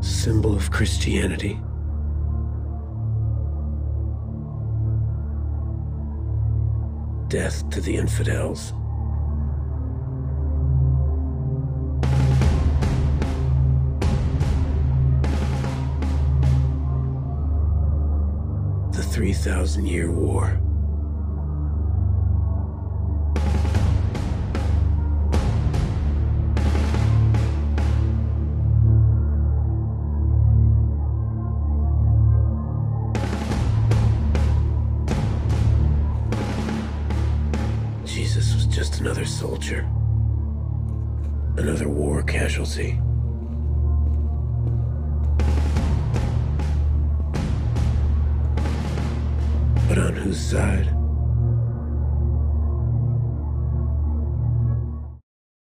symbol of Christianity. Death to the infidels. The 3,000 year war. Just another soldier. Another war casualty. But on whose side?